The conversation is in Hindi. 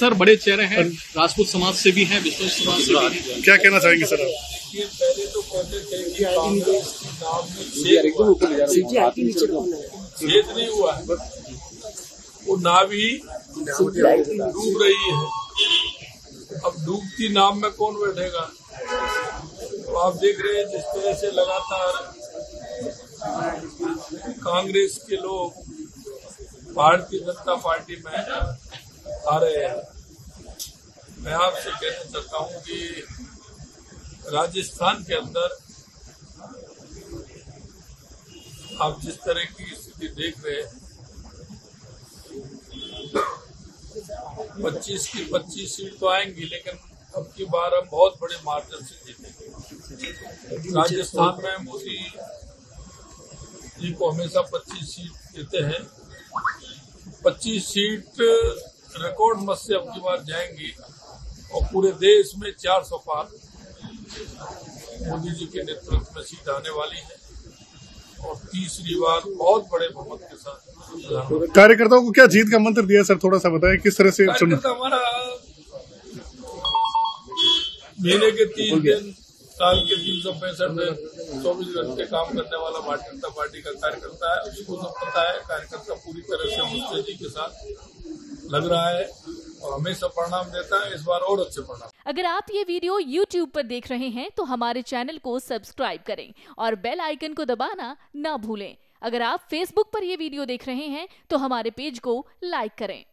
सर बड़े चेहरे हैं राजपूत समाज से भी हैं विश्व समाज से भी हैं। क्या कहना चाहेंगे सर आप? ये पहले तो छेद है। नहीं हुआ है वो नावी डूब रही है। अब डूबती नाव में कौन बैठेगा? तो आप देख रहे हैं जिस तरह से लगातार कांग्रेस के लोग भारतीय जनता पार्टी में आ रहे हैं। मैं आपसे कहना चाहता हूँ कि राजस्थान के अंदर आप जिस तरह की स्थिति देख रहे हैं, पच्चीस की पच्चीस सीट तो आएँगी, लेकिन अब की बार हम बहुत बड़े मार्जिन से जीतेंगे। राजस्थान में मोदी जी को हमेशा पच्चीस सीट देते हैं। पच्चीस सीट रिकॉर्ड मत से अब की बार जाएँगी। पूरे देश में 400 पार मोदी जी के नेतृत्व में सीट आने वाली है और तीसरी बार बहुत बड़े बहुमत के साथ कार्यकर्ताओं को क्या जीत का मंत्र दिया सर थोड़ा सा बताएँ किस तरह से हमारा महीने के तीन दिन साल के तीन सौ पैंसठ दिन चौबीस घंटे काम करने वाला भारतीय जनता पार्टी का कार्यकर्ता है उसको सब पता है कार्यकर्ता पूरी तरह से मुस्तैदी के साथ लग रहा है। और हमेशा परिणाम देता है, इस बार और अच्छे परिणाम। अगर आप ये वीडियो YouTube पर देख रहे हैं तो हमारे चैनल को सब्सक्राइब करें और बेल आइकन को दबाना ना भूलें। अगर आप Facebook पर ये वीडियो देख रहे हैं तो हमारे पेज को लाइक करें।